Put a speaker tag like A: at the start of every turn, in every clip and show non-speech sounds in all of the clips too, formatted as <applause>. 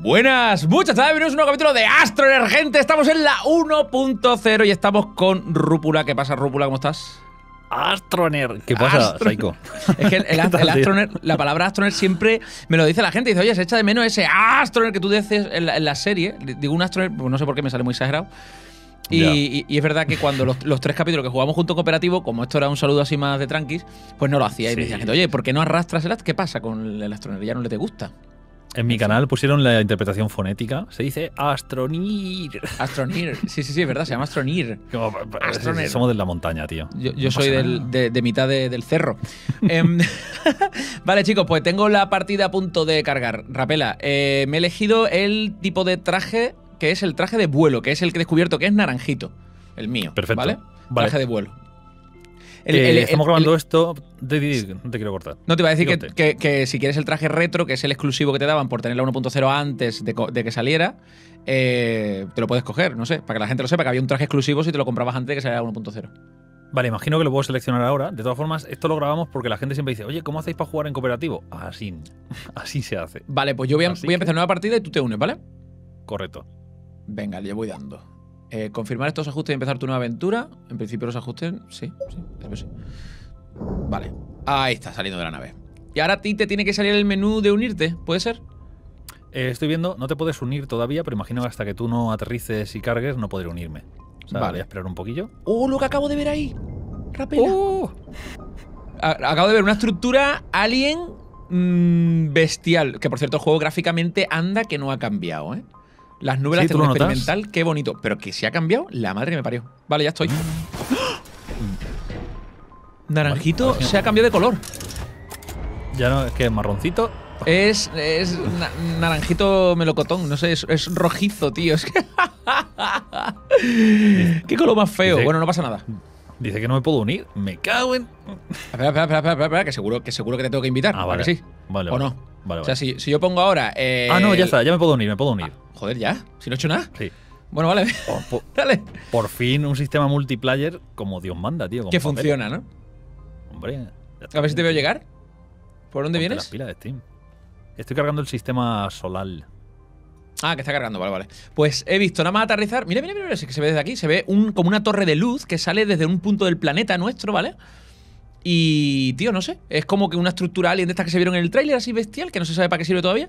A: Buenas, muchas tardes, bienvenidos a un nuevo capítulo de Astro Emergente. Estamos en la 1.0 y estamos con Rúpula. ¿Qué pasa, Rúpula? ¿Cómo estás?
B: Astroner. ¿Qué pasa,
A: Astro-
B: Psycho? <laughs>
A: Es que el. Astroner, la palabra Astroner siempre me lo dice la gente. Dice, oye, se echa de menos ese Astroner que tú dices en la, en la serie. Digo un Astroner, pues no sé por qué me sale muy exagerado. Y,
B: Ya.
A: y- y es verdad que cuando los, los tres capítulos que jugamos junto en cooperativo, como esto era un saludo así más de tranquis, pues no lo hacía. Y me decía la gente, oye, ¿por qué no arrastras el Astroner? ¿Qué pasa con el Astroner? ¿Ya no le te gusta?
B: En mi canal pusieron la interpretación fonética. Se dice Astronir.
A: Astronir. <laughs> Sí, sí, sí, es verdad, se llama Astronir.
B: Como-
A: Astroner.
B: Somos de la montaña, tío.
A: Yo, yo
B: No
A: soy del- de, de mitad de- del cerro. Em, <laughs> vale, chicos, pues tengo la partida a punto de cargar. Rapela, eh, me he elegido el tipo de traje que es el traje de vuelo, que es el que he descubierto que es naranjito. El mío.
B: Perfecto.
A: ¿Vale?
B: Vale.
A: Traje de vuelo. El-
B: Eh,
A: el-
B: estamos grabando
A: el-
B: esto. De, de- no te quiero cortar.
A: No te iba a decir que,
B: Dígote.
A: que- que si quieres el traje retro, que es el exclusivo que te daban por tener la 1.0 antes de, que saliera, eh, te lo puedes coger, no sé, para que la gente lo sepa, que había un traje exclusivo si te lo comprabas antes de que saliera la 1.0.
B: Vale, imagino que lo puedo seleccionar ahora. De todas formas, esto lo grabamos porque la gente siempre dice, oye, ¿cómo hacéis para jugar en cooperativo? Así. <laughs> Así se hace.
A: Vale, pues yo voy a, voy a
B: que-
A: empezar nueva partida y tú te unes, ¿vale?
B: Correcto.
A: Venga, le voy dando. Eh, confirmar estos ajustes y empezar tu nueva aventura. En principio los ajustes. Sí, sí, que sí. Vale. Ahí está, saliendo de la nave. Y ahora a ti te tiene que salir el menú de unirte, ¿puede ser?
B: Eh, estoy viendo, no te puedes unir todavía, pero imagino que hasta que tú no aterrices y cargues no podré unirme. O sea,
A: Vale.
B: voy a esperar un poquillo.
A: ¡Oh, lo que acabo de ver ahí! Rapela.
B: ¡Oh!
A: Acabo de ver una estructura alien mm, bestial. Que por cierto, el juego gráficamente anda que no ha cambiado, ¿eh? Las nubes
B: Sí,
A: experimental, qué bonito. Pero que se ha cambiado, la madre que me parió. Vale, ya estoy. <gasps> Naranjito
B: Vale,
A: se ha cambiado de color.
B: Ya no, es que marroncito.
A: Es, es na- naranjito melocotón, no sé, es, es rojizo, tío. Es que- <laughs> Qué color más feo.
B: Dice-
A: Bueno, no pasa nada.
B: Dice que no me puedo unir. Me cago en.
A: Espera, espera, espera, espera, espera, que seguro que seguro que te tengo que invitar.
B: Ah,
A: ¿a
B: vale.
A: sí?
B: Vale,
A: ¿O no?
B: Vale,
A: O sea, si, si yo pongo ahora. eh,
B: Ah, no, ya está, ya me puedo unir, me puedo unir.
A: Ah, joder, ya. Si no he hecho nada.
B: Sí.
A: Bueno, vale. <laughs>
B: Por- <laughs>
A: Dale.
B: por fin un sistema multiplayer como Dios manda, tío.
A: Que funciona, ¿no?
B: Hombre.
A: A ver si te veo llegar. ¿Por dónde
B: Ponte las
A: vienes?
B: pilas de Steam. Estoy cargando el sistema solar.
A: Ah, que está cargando, vale, vale. Pues he visto nada más aterrizar. Mira, mira, mira, mira, sí que se ve desde aquí. Se ve un, como una torre de luz que sale desde un punto del planeta nuestro, ¿vale? Y, tío, no sé. Es como que una estructura alien de estas que se vieron en el tráiler así bestial, que no se sabe para qué sirve todavía.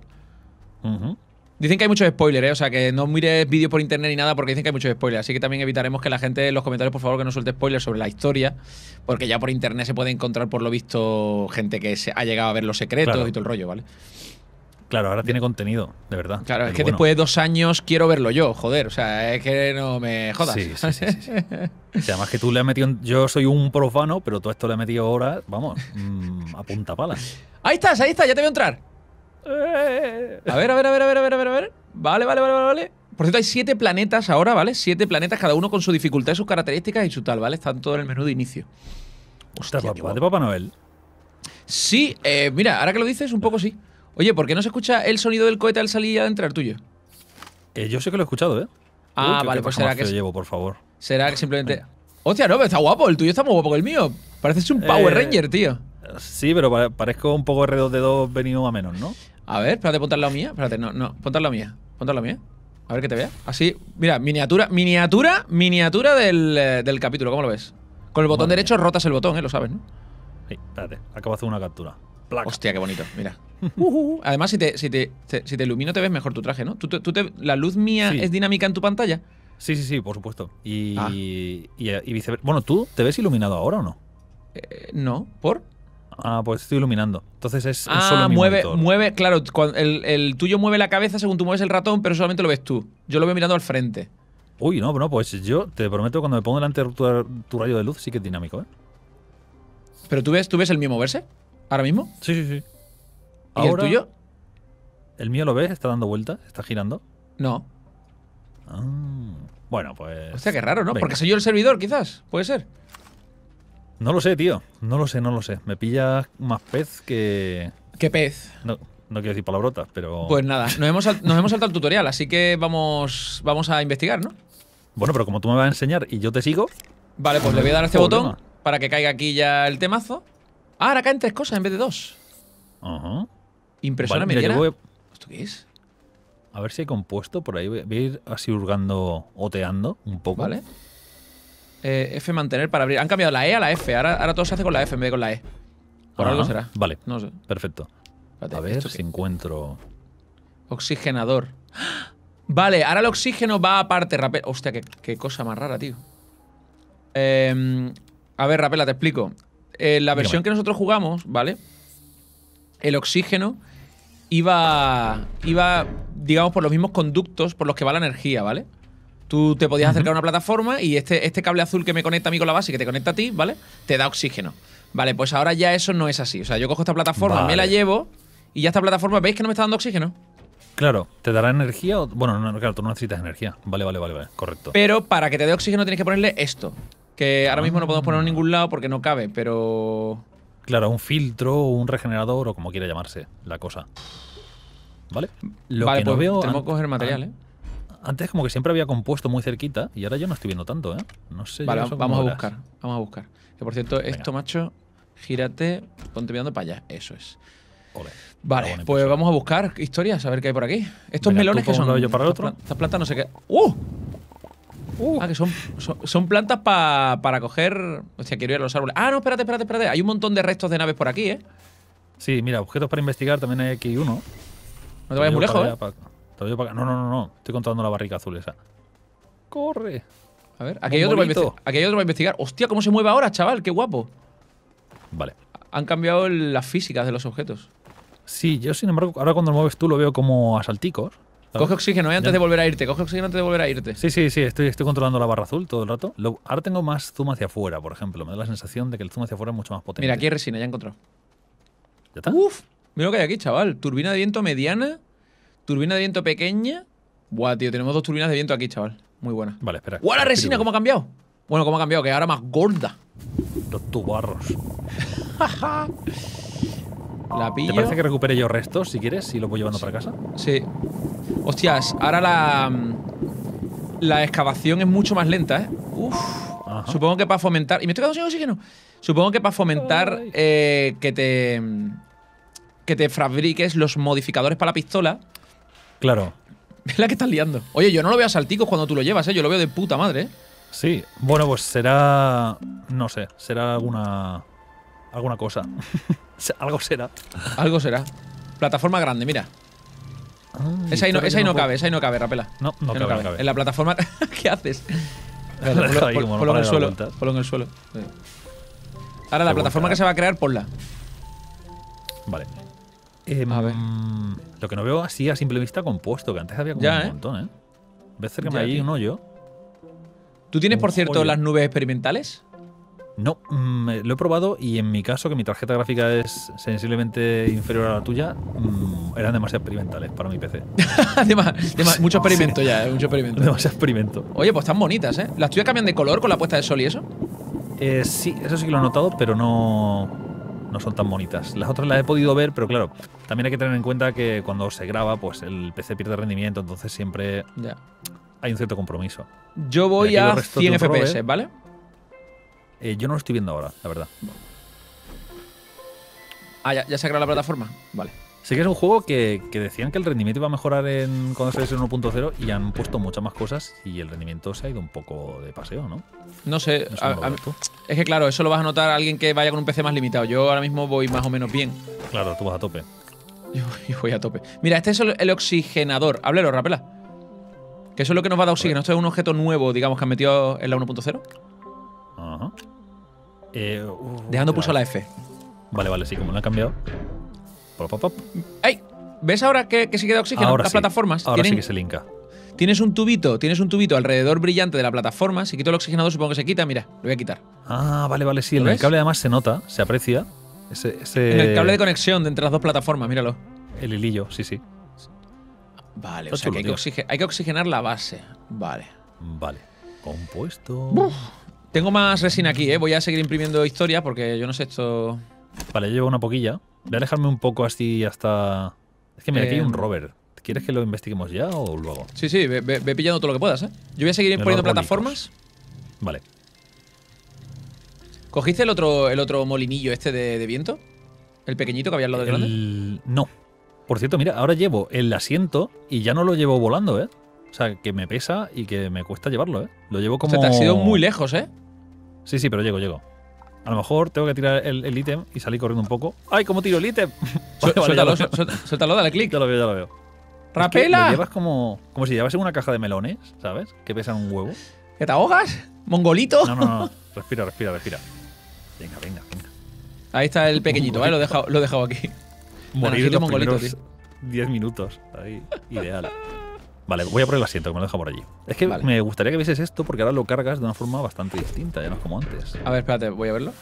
A: Dicen que hay muchos spoilers, ¿eh? O sea, que no mires vídeos por internet ni nada porque dicen que hay muchos spoilers. Así que también evitaremos que la gente en los comentarios, por favor, que no suelte spoilers sobre la historia. Porque ya por internet se puede encontrar, por lo visto, gente que se ha llegado a ver los secretos
B: Claro.
A: y todo el rollo, ¿vale?
B: Claro, ahora tiene contenido, de verdad.
A: Claro, es que
B: bueno.
A: después de dos años quiero verlo yo, joder. O sea, es que no me jodas.
B: Sí, sí, sí, sí, sí. <laughs> Y además que tú le has metido. Yo soy un profano, pero todo esto le he metido ahora, vamos, mm, a punta pala.
A: Ahí estás, ahí estás, ya te veo entrar. A ver, a ver, a ver, a ver, a ver, a ver, a ver. Vale, vale, vale, vale. Por cierto, hay siete planetas ahora, ¿vale? Siete planetas, cada uno con su dificultad, sus características y su tal, ¿vale? Están todos en el menú de inicio.
B: Ostras,
A: Hostia, qué
B: papá, de. Papá Noel.
A: Sí, eh, mira, ahora que lo dices, un poco sí. Oye, ¿por qué no se escucha el sonido del cohete al salir y al entrar tuyo?
B: Eh, yo sé que lo he escuchado, ¿eh?
A: Ah,
B: Uy,
A: vale, pues será que es-
B: llevo, por favor.
A: Será que simplemente. Hostia, no, pero está guapo, el tuyo está muy guapo que el mío. Pareces un Power
B: Eh,
A: Ranger, tío.
B: Sí, pero pare- parezco un poco R2D2 venido a menos, ¿no?
A: A ver, espérate, ponte lado mía. Espérate, no, no, ponte lado mía. Ponte lado mía. A ver que te vea. Así, mira, miniatura, miniatura, miniatura del, eh, del capítulo, ¿cómo lo ves? Con el botón
B: Madre
A: derecho rotas el botón, ¿eh? Lo sabes, ¿no?
B: Sí, espérate, acabo de hacer una captura. Placa.
A: Hostia, qué bonito, mira. <laughs> Además, si te, si, te, si te ilumino, te ves mejor tu traje, ¿no? ¿Tú, tú te- ¿La luz mía
B: Sí.
A: es dinámica en tu pantalla?
B: Sí, sí, sí, por supuesto. Y,
A: Ah.
B: y, y viceversa. Bueno, ¿tú te ves iluminado ahora o no?
A: Eh, no, ¿por?
B: Ah, pues estoy iluminando. Entonces es, es
A: Ah,
B: solo mi
A: mueve,
B: monitor.
A: mueve, claro, el, el tuyo mueve la cabeza según tú mueves el ratón, pero solamente lo ves tú. Yo lo veo mirando al frente.
B: Uy, no, no, pues yo te prometo cuando me pongo delante de tu, tu rayo de luz sí que es dinámico, ¿eh?
A: ¿Pero tú ves, tú ves el mío moverse? ¿Ahora mismo?
B: Sí, sí, sí.
A: ¿Y el tuyo?
B: El mío lo ves, está dando vueltas, está girando.
A: No.
B: Ah, bueno, pues.
A: Hostia, qué raro, ¿no?
B: venga.
A: Porque soy yo el servidor, quizás. Puede ser.
B: No lo sé, tío. No lo sé, no lo sé. Me pillas más pez que.
A: ¿Qué pez?
B: No, no quiero decir palabrotas, pero.
A: Pues nada, nos hemos, nos hemos saltado el tutorial, así que vamos, vamos a investigar, ¿no?
B: Bueno, pero como tú me vas a enseñar y yo te sigo.
A: Vale, pues le voy a dar a este
B: Problema.
A: botón para que caiga aquí ya el temazo. Ah, ahora caen tres cosas en vez de dos.
B: Ajá.
A: Impresora
B: Vale, mira,
A: ¿Esto qué es?
B: A ver si hay compuesto por ahí. Voy a ir así hurgando, oteando un poco.
A: ¿Vale? Eh, F mantener para abrir. Han cambiado la E a la F. Ahora, ahora todo se hace con la F en vez de con la E. Por algo será.
B: Vale,
A: No sé.
B: perfecto.
A: Espérate,
B: A ver
A: ¿esto
B: si
A: qué?
B: encuentro.
A: Oxigenador. <gasps> Vale, ahora el oxígeno va aparte, Rapela. Hostia, qué, qué cosa más rara, tío. Eh, a ver, Rapela, te explico. En la versión
B: Dígame.
A: que nosotros jugamos, ¿vale? El oxígeno iba, iba, digamos, por los mismos conductos por los que va la energía, ¿vale? Tú te podías acercar a una plataforma y este, este cable azul que me conecta a mí con la base y que te conecta a ti, ¿vale? Te da oxígeno. Vale, pues ahora ya eso no es así. O sea, yo cojo esta plataforma, me la llevo y ya esta plataforma, ¿veis que no me está dando oxígeno?
B: Claro, ¿te dará energía? o- Bueno, no, claro, tú no necesitas energía. Vale, vale, vale, vale. Correcto.
A: Pero para que te dé oxígeno tienes que ponerle esto. Que ahora mismo no podemos ponerlo en ningún lado porque no cabe, pero.
B: Claro, un filtro, o un regenerador o como quiera llamarse la cosa. ¿Vale? Lo
A: vale,
B: que no
A: pues
B: veo
A: tenemos que coger material, ¿eh?
B: Antes como que siempre había compuesto muy cerquita y ahora yo no estoy viendo tanto, ¿eh? No sé.
A: Vale, vamos a
B: verás.
A: buscar. Vamos a buscar. Que por cierto, esto, macho, gírate, ponte mirando para allá. Eso es.
B: Ole.
A: Vale, pues vamos a buscar historias, a ver qué hay por aquí. Estos
B: Venga,
A: melones que son.
B: yo para el
A: Estas
B: otro.
A: plan- Estas plantas no sé qué. ¡Uh! Ah, que son, son, son plantas pa- para coger. Hostia, quiero ir a los árboles. Ah, no, espérate, espérate, espérate. Hay un montón de restos de naves por aquí, ¿eh?
B: Sí, mira, objetos para investigar también hay aquí uno.
A: No te vayas muy lejos, ¿eh?
B: Te lo llevo para acá. No, no, no, no. Estoy controlando la barrica azul esa. Corre.
A: A ver, aquí hay, otro para aquí hay otro para investigar. Hostia, cómo se mueve ahora, chaval, qué guapo.
B: Vale.
A: Han cambiado las físicas de los objetos.
B: Sí, yo sin embargo, ahora cuando lo mueves tú lo veo como a salticos.
A: Coge oxígeno ¿eh? antes
B: Ya.
A: de volver a irte. Coge oxígeno antes de volver a irte.
B: Sí, sí, sí, estoy, estoy controlando la barra azul todo el rato. Lo- ahora tengo más zoom hacia afuera, por ejemplo. Me da la sensación de que el zoom hacia afuera es mucho más potente.
A: Mira, aquí hay resina, ya he encontrado.
B: ¿Ya está?
A: Uf, mira lo que hay aquí, chaval. Turbina de viento mediana, turbina de viento pequeña. Buah, tío, tenemos dos turbinas de viento aquí, chaval. Muy buena.
B: Vale, espera.
A: ¡Guau, la resina! ¿Cómo ha cambiado? Bueno, ¿cómo ha cambiado? Que ahora más gorda.
B: Los tubarros. <laughs>
A: La pillo.
B: ¿Te parece que recupere yo restos, si quieres, si los voy llevando para casa?
A: Sí. Hostias, ahora la. mm, La excavación es mucho más lenta, ¿eh? Uf.
B: Ajá.
A: Supongo que para fomentar. Y me estoy quedando sin oxígeno. Supongo que para fomentar eh, que te. mm, Que te fabriques los modificadores para la pistola.
B: Claro.
A: Es la que estás liando. Oye, yo no lo veo a salticos cuando tú lo llevas, ¿eh? Yo lo veo de puta madre, ¿eh?
B: Sí. Bueno, pues será. No sé. Será alguna. Alguna cosa. <laughs> Algo será.
A: Algo será. Plataforma grande, mira.
B: Ay,
A: Esa ahí no, esa ahí no cabe, esa ahí no cabe, Rapela.
B: No, no cabe, no cabe.
A: En la plataforma. <laughs> ¿Qué haces? <laughs>
B: Deja
A: ponlo,
B: ahí
A: en suelo. Ponlo en el suelo. Sí. Ahora, la
B: Qué
A: plataforma que se va a crear, ponla.
B: Vale. Em,
A: A ver.
B: Lo que no veo así a simple vista compuesto, que antes había como
A: Ya,
B: un
A: ¿eh?
B: montón, ¿eh? ¿Ves cerca ahí un hoyo?
A: ¿Tú tienes,
B: Un
A: por cierto, las nubes experimentales?
B: No, mm, eh, lo he probado y en mi caso, que mi tarjeta gráfica es sensiblemente inferior a la tuya, mm, eran demasiado experimentales para mi PC. <laughs>
A: Dema- mucho experimento ya, eh, mucho experimento. <laughs>
B: demasiado experimento.
A: Oye, pues están bonitas, ¿eh? ¿Las tuyas cambian de color con la puesta de sol y eso?
B: Eh, sí, eso sí que lo he notado, pero no, no son tan bonitas. Las otras las he podido ver, pero claro, también hay que tener en cuenta que cuando se graba, pues el PC pierde rendimiento, entonces siempre
A: Ya.
B: hay un cierto compromiso.
A: Yo voy a
B: los restos
A: 100
B: de un rover.
A: FPS, ¿vale?
B: Eh, yo no lo estoy viendo ahora, la verdad.
A: Ah, ya, ya se ha creado la plataforma. Vale.
B: Sí que es un juego que, que decían que el rendimiento iba a mejorar en, cuando saliese en 1.0 y han puesto muchas más cosas y el rendimiento se ha ido un poco de paseo, ¿no?
A: No sé.
B: No
A: a- a- es que claro, eso lo vas a notar a alguien que vaya con un PC más limitado. Yo ahora mismo voy más o menos bien.
B: Claro, tú vas a tope. <laughs>
A: Yo, yo voy a tope. Mira, este es el, el oxigenador. Háblelo, Rapela. Que eso es lo que nos va a dar oxígeno. Esto es un objeto nuevo, digamos, que han metido en la 1.0.
B: Ajá. Eh, uh,
A: Dejando pulso la F.
B: Vale, vale, sí, como lo han cambiado.
A: ¡Ey! ¿Ves ahora que, que sí queda oxígeno?
B: Ahora
A: Las
B: sí.
A: plataformas
B: Ahora sí que se linka.
A: tienes un tubito, tienes un tubito alrededor brillante de la plataforma. Si quito el oxigenador, supongo que se quita. Mira, lo voy a quitar.
B: Ah, vale, vale, sí.
A: ¿Lo
B: En el cable además se nota, se aprecia. Ese, ese-
A: En el cable de conexión de entre las dos plataformas, míralo.
B: El hilillo, sí, sí.
A: Vale,
B: Está
A: o sea
B: chulo,
A: que hay que,
B: tío.
A: oxige- hay que oxigenar la base. Vale.
B: Vale. Compuesto.
A: Tengo más resina aquí, ¿eh? Voy a seguir imprimiendo historia porque yo no sé esto.
B: Vale, yo llevo una poquilla. Voy a alejarme un poco así hasta. Es que mira, aquí hay un
A: Em.
B: rover. ¿Quieres que lo investiguemos ya o luego?
A: Sí, sí, ve, ve- ve pillando todo lo que puedas, ¿eh? Yo voy a seguir poniendo plataformas.
B: Vale.
A: ¿Cogiste el otro, el otro molinillo este de, de viento? ¿El pequeñito que había al lado del grande?
B: El- No. Por cierto, mira, ahora llevo el asiento y ya no lo llevo volando, ¿eh? O sea, que me pesa y que me cuesta llevarlo, ¿eh? Lo llevo como.
A: O sea, te has ido muy lejos, ¿eh?
B: Sí, sí, pero llego, llego. A lo mejor tengo que tirar el ítem y salir corriendo un poco. ¡Ay, cómo tiro el ítem! Vale, <laughs> vale,
A: suéltalo, suéltalo, suéltalo, dale clic.
B: Ya lo veo, ya lo veo. Es que
A: ¡Rapela!
B: lo llevas como, como si llevas una caja de melones, ¿sabes? Que pesan un huevo.
A: ¿Que te ahogas? ¿Mongolito?
B: No, no, no. <laughs> Respira, respira, respira. Venga, venga, venga.
A: Ahí está el pequeñito, ¿vale? Lo he dejado, lo he dejado aquí.
B: Morir los
A: mongolito,
B: primeros 10 minutos. Ahí, ideal. <laughs> Vale, voy a por el asiento, que me lo deja por allí. Es que
A: Vale.
B: me gustaría que vieses esto porque ahora lo cargas de una forma bastante distinta, ya no es como antes.
A: A ver, espérate, voy a verlo.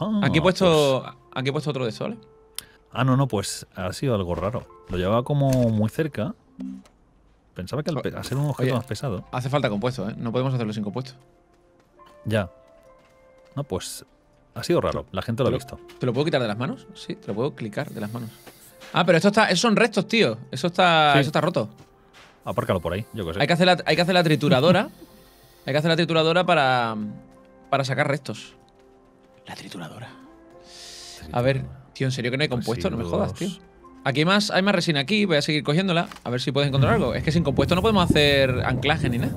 B: Ah,
A: Aquí he
B: pues-
A: puesto, aquí he puesto otro de ¿vale?
B: Ah, no, no, pues ha sido algo raro. Lo llevaba como muy cerca. Pensaba que al, ser un objeto
A: Oye.
B: más pesado.
A: Hace falta compuesto, ¿eh? No podemos hacerlo sin compuesto.
B: Ya. No, pues ha sido raro. La gente lo ha visto.
A: ¿Te lo puedo quitar de las manos? Sí, te lo puedo clicar de las manos. Ah, pero esto está, esos son restos, tío. Eso está,
B: Sí.
A: eso está roto.
B: Apárcalo por ahí, yo qué sé.
A: Hay que hacer la, hay que hacer la trituradora. <laughs> hay que hacer la trituradora para, para sacar restos. La trituradora. A ver, tío, en serio que no hay compuesto, no me jodas, tío. Aquí hay más, hay más resina aquí, voy a seguir cogiéndola, a ver si puedes encontrar algo. Es que sin compuesto no podemos hacer anclaje ni nada.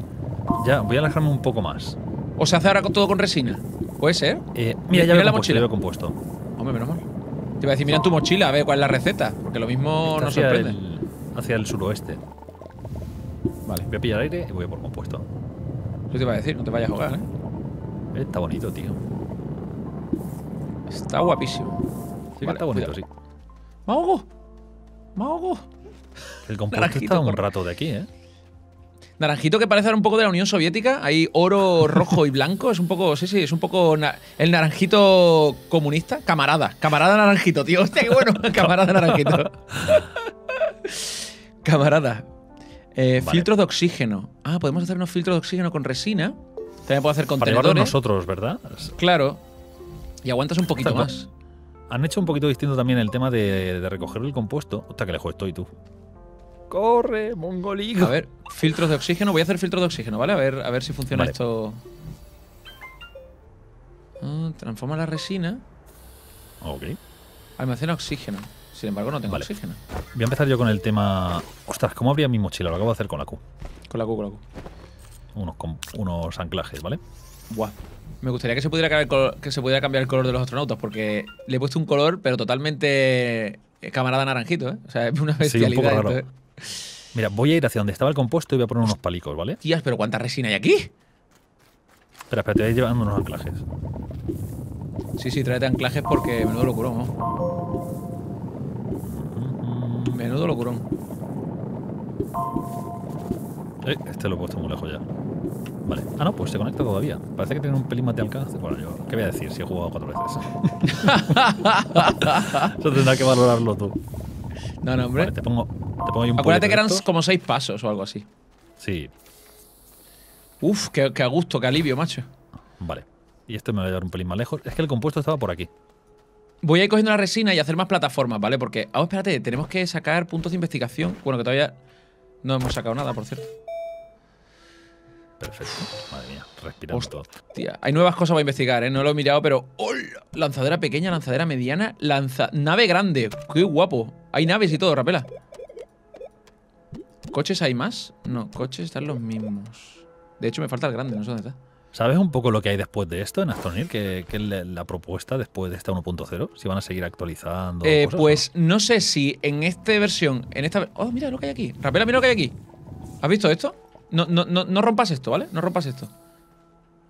B: Ya, voy a alejarme un poco más.
A: O se hace ahora todo con resina. ¿Puede ser?
B: Eh,
A: Mira
B: mira, ya
A: la
B: lo he compuesto,
A: mochila.
B: ya lo he compuesto.
A: Hombre, menos mal. Te iba a decir, mira en tu mochila, a ver cuál es la receta. Porque lo mismo
B: Está
A: nos
B: hacia
A: sorprende.
B: el, hacia el suroeste.
A: Vale.
B: Voy a pillar aire y voy a por compuesto.
A: Eso te iba a decir, no te vayas a jugar, ¿eh?
B: Está bonito, tío.
A: Está guapísimo.
B: Sí que está bonito,
A: cuidado.
B: sí.
A: ¡Me ahogo! ¡Me ahogo!
B: El compuesto
A: Naranjito
B: está un rato de aquí, ¿eh?
A: Naranjito que parece ahora un poco de la Unión Soviética. Hay oro <laughs> rojo y blanco. Es un poco, sí, sí, es un poco na- el naranjito comunista. Camarada, camarada naranjito, tío. Hostia, qué bueno. <laughs> camarada naranjito. <laughs> camarada. Eh,
B: Vale.
A: Filtros de oxígeno. Ah, podemos hacer unos filtros de oxígeno con resina. También puedo hacer contenedores.
B: nosotros, ¿verdad?
A: Claro. Y aguantas un poquito más.
B: Han hecho un poquito distinto también el tema de, de recoger el compuesto. Hostia, que lejos estoy tú. ¡Corre, mongolico!
A: A ver, filtros de oxígeno. Voy a hacer filtros de oxígeno, ¿vale? A ver, a ver si funciona
B: Vale.
A: esto. Ah, transforma la resina.
B: Ok.
A: Almacena oxígeno. Sin embargo, no tengo
B: Vale.
A: oxígeno.
B: Voy a empezar yo con el tema. Ostras, ¿cómo abría mi mochila? Lo acabo de hacer con la Q.
A: Con la Q, con la Q.
B: Unos, unos anclajes, ¿vale?
A: Buah. Me gustaría que se, pudiera cambiar el color, que se pudiera cambiar el color de los astronautas, porque le he puesto un color, pero totalmente eh, camarada naranjito, ¿eh? O sea, es una
B: Sí, un
A: bestialidad.
B: poco raro.
A: entonces-
B: Mira, voy a ir hacia donde estaba el compuesto y voy a poner unos palicos, ¿vale?
A: Tías, pero ¿cuánta resina hay aquí?
B: Espera, espera, te voy llevando unos anclajes.
A: Sí, sí, tráete anclajes porque menudo locurón, ¿no? Menudo locurón.
B: Eh, este lo he puesto muy lejos ya. Vale. Ah, no, pues se conecta todavía. Parece que tiene un pelín más de alcance. Bueno, yo, ¿qué voy a decir si he jugado cuatro veces? <laughs> Eso tendrá que valorarlo tú.
A: No, no, hombre.
B: Vale, te pongo, te pongo ahí un
A: Acuérdate que eran como seis pasos o algo así.
B: Sí,
A: Uf, qué, qué a gusto, qué alivio, macho.
B: vale. Y este me va a llevar un pelín más lejos. Es que el compuesto estaba por aquí.
A: Voy a ir cogiendo la resina y hacer más plataformas, ¿vale? Porque, ah, espérate, tenemos que sacar puntos de investigación. Bueno, que todavía no hemos sacado nada, por cierto.
B: Perfecto. Madre mía, respirando todo.
A: Hostia, hay nuevas cosas para investigar, ¿eh? No lo he mirado, pero. ¡Hola! Lanzadera pequeña, lanzadera mediana, lanza... nave grande. ¡Qué guapo! Hay naves y todo, rapela. ¿Coches hay más? No, coches están los mismos. De hecho, me falta el grande, no sé dónde está.
B: ¿Sabes un poco lo que hay después de esto en Astonir? ¿Qué, qué es la, propuesta después de esta 1.0? Si van a seguir actualizando.
A: Eh,
B: cosas,
A: pues no sé si en esta versión, en esta... Oh, mira lo que hay aquí. Rapela, mira lo que hay aquí. ¿Has visto esto? No, no, no, no rompas esto, ¿vale? No rompas esto.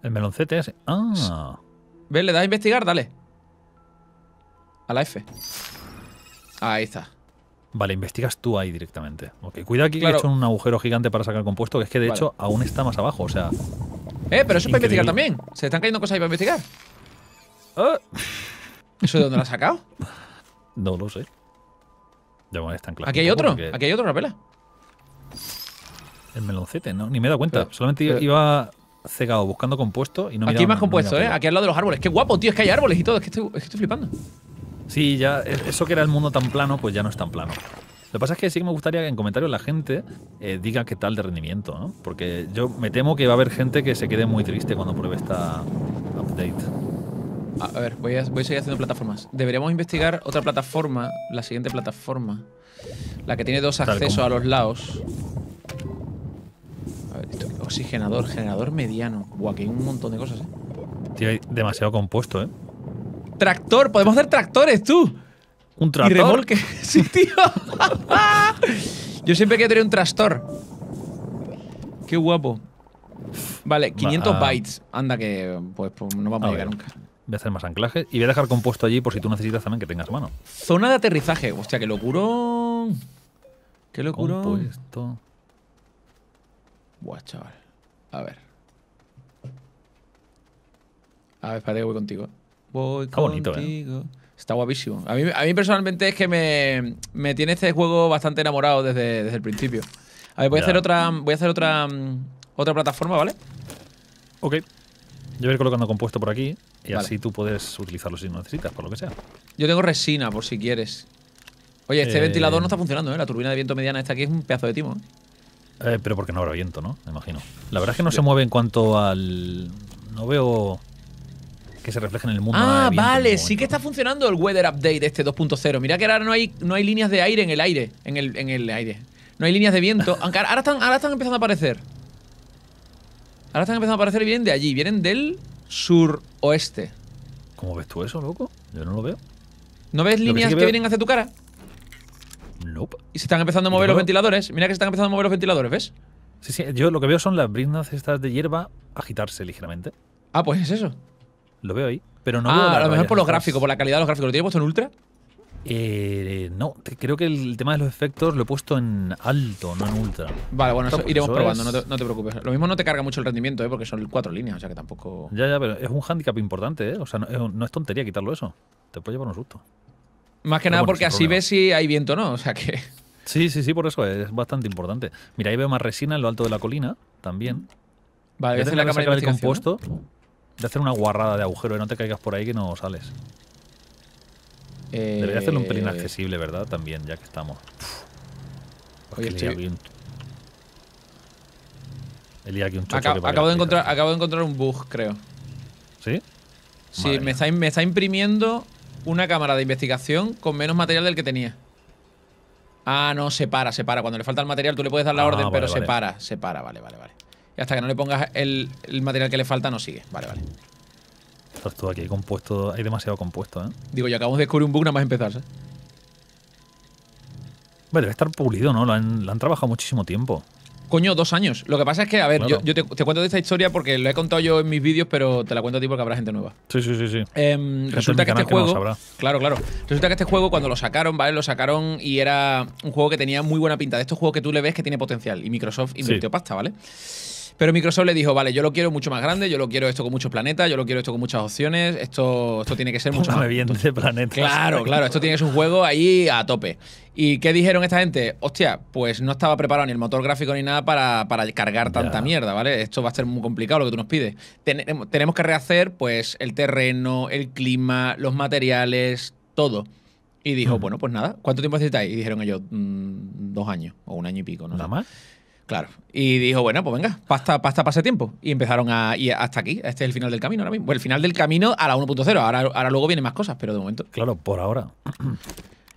B: El meloncete es. Ah.
A: ¿Ves? Le das a investigar, dale. A la F. Ahí está.
B: Vale, investigas tú ahí directamente. Ok, cuidado aquí
A: Claro.
B: que he hecho un agujero gigante para sacar el compuesto, que es que de
A: Vale.
B: hecho aún está más abajo. O sea.
A: Eh, pero eso es para investigar también. Se están cayendo cosas ahí para investigar.
B: ¡Ah!
A: ¿Eso de dónde lo has sacado?
B: No lo sé. Ya me está anclado
A: Aquí hay otro.
B: porque
A: Aquí hay otro, Rapela.
B: El meloncete, ¿no? Ni me he dado cuenta.
A: Pero-
B: Solamente
A: pero-
B: iba cegado buscando compuesto y no
A: aquí hay más compuesto, ¿eh? Aquí al lado de los árboles. Qué guapo, tío. Es que hay árboles y todo. Es que estoy, es que estoy flipando.
B: Sí, ya es- eso que era el mundo tan plano, pues ya no es tan plano. Lo que pasa es que sí que me gustaría que en comentarios la gente eh, diga qué tal de rendimiento, ¿no? Porque yo me temo que va a haber gente que se quede muy triste cuando pruebe esta update.
A: A ver, voy a, voy a seguir haciendo plataformas. Deberíamos investigar otra plataforma, la siguiente plataforma. La que tiene dos accesos a los lados. A ver, esto, oxigenador, generador mediano. Buah, aquí hay un montón de cosas, ¿eh?
B: Tío, hay demasiado compuesto, ¿eh?
A: Tractor, podemos hacer tractores, tú.
B: Un
A: Y
B: tractor.
A: remolque. <laughs> Sí, tío. Yo siempre quiero tener un trastor. Qué guapo. Vale, 500
B: Va.
A: bytes. Anda que pues, pues no vamos a,
B: A
A: llegar
B: ver.
A: nunca.
B: Voy a hacer más anclaje y voy a dejar compuesto allí por si tú necesitas también que tengas mano.
A: Zona de aterrizaje. Hostia, qué locurón. Qué locurón.
B: Compuesto.
A: Buah, chaval. A ver. A ver, espérate que voy contigo. Voy
B: Está bonito, ¿eh?
A: Está guapísimo. A mí, a mí personalmente es que me, me tiene este juego bastante enamorado desde, desde el principio. A ver, voy a hacer otra. Voy a hacer otra. mm, Otra plataforma, ¿vale?
B: Ok. Yo voy a ir colocando compuesto por aquí y
A: Vale.
B: así tú puedes utilizarlo si necesitas, por lo que sea.
A: Yo tengo resina, por si quieres. Oye, este
B: Eh,
A: ventilador no está funcionando, ¿eh? La turbina de viento mediana esta aquí es un pedazo de timo. ¿eh?
B: Eh, pero porque no habrá viento, ¿no? Me imagino. La verdad es que no se mueve en cuanto al. No veo que se refleje en el mundo.
A: Ah, vale, sí que está funcionando el Weather Update este 2.0. Mira que ahora no hay, no hay líneas de aire en el aire. En el, en el aire. No hay líneas de viento. Aunque ahora están, ahora están empezando a aparecer. Ahora están empezando a aparecer y vienen de allí. Vienen del suroeste.
B: ¿Cómo ves tú eso, loco? Yo no lo veo.
A: ¿No ves
B: que sí
A: líneas
B: que
A: vienen hacia tu cara?
B: Nope.
A: Y se están empezando a
B: ¿Y
A: mover los
B: veo?
A: ventiladores. Mira que se están empezando a mover los ventiladores, ¿ves?
B: Sí, sí, yo lo que veo son las briznas estas de hierba agitarse ligeramente.
A: Ah, pues es eso.
B: Lo veo ahí. Pero no
A: ah, a lo mejor por los gráficos, por la calidad de los gráficos. ¿Lo tienes puesto en ultra?
B: Eh, no, creo que el tema de los efectos lo he puesto en alto, no en ultra.
A: Vale, bueno, eso
B: Eso
A: iremos
B: es-
A: probando, no te, no te preocupes. Lo mismo no te carga mucho el rendimiento, ¿eh? Porque son cuatro líneas, o sea que tampoco.
B: Ya, ya, pero es un hándicap importante, ¿eh? O sea, no, es- no es tontería quitarlo eso. Te puede llevar un susto.
A: Más que
B: Pero
A: nada
B: bueno,
A: porque así
B: problema.
A: ves si hay viento o no. O sea que.
B: Sí, sí, sí, por eso es bastante importante. Mira, ahí veo más resina en lo alto de la colina, también.
A: Vale, voy a hacer la cámara de
B: el
A: investigación.
B: De hacer una guarrada de agujero y no te caigas por ahí que no sales.
A: Eh,
B: Debería hacerlo un pelín accesible, ¿verdad? También, ya que estamos.
A: Oye, estoy-
B: aquí un... Aquí un chocho
A: Acabo,
B: que
A: de
B: que
A: encontrar, acabo de encontrar un bug, creo.
B: ¿Sí?
A: Sí,
B: Madre
A: me está, me está imprimiendo una cámara de investigación con menos material del que tenía. Ah, no, se para, se para. Cuando le falta el material, tú le puedes dar la
B: Ah,
A: orden,
B: vale,
A: pero se para, se para, vale, vale, vale. Y hasta que no le pongas el, el material que le falta, no sigue. Vale, vale.
B: Estás tú aquí, hay compuesto, hay demasiado compuesto, ¿eh?
A: Digo, yo acabamos de descubrir un bug nada más empezar, ¿sabes?
B: Bueno, debe estar pulido, ¿no? Lo han, lo han trabajado muchísimo tiempo.
A: Coño, dos años. Lo que pasa es que, a ver,
B: Claro.
A: yo, yo te, te cuento de esta historia porque lo he contado yo en mis vídeos, pero te la cuento a ti porque habrá gente nueva.
B: Sí, sí, sí, sí.
A: Em, resulta que este
B: que
A: juego. claro, claro. Resulta que este juego, cuando lo sacaron, ¿vale? Lo sacaron y era un juego que tenía muy buena pinta. De estos juegos que tú le ves que tiene potencial. Y Microsoft invirtió
B: Sí.
A: pasta, ¿vale? Pero Microsoft le dijo, vale, yo lo quiero mucho más grande, yo lo quiero esto con muchos planetas, yo lo quiero esto con muchas opciones, esto, esto tiene que ser mucho
B: Póngame
A: más.
B: bien <laughs> de planetas.
A: Claro, claro, esto tiene que ser un juego ahí a tope. ¿Y qué dijeron esta gente? Hostia, pues no estaba preparado ni el motor gráfico ni nada para, para cargar tanta
B: Ya.
A: mierda, ¿vale? Esto va a ser muy complicado lo que tú nos pides. Ten- tenemos que rehacer, pues, el terreno, el clima, los materiales, todo. Y dijo,
B: Ujú.
A: bueno, pues nada, ¿cuánto tiempo necesitáis? Y dijeron ellos, "Mm, dos años o un año y pico, ¿no?
B: Nada más.
A: Claro. Y dijo, bueno, pues venga, pasta, pasta para ese tiempo. Y empezaron a. Y hasta aquí. Este es el final del camino ahora mismo. Bueno, el final del camino a la 1.0. Ahora, ahora luego vienen más cosas, pero de momento.
B: Claro, por ahora.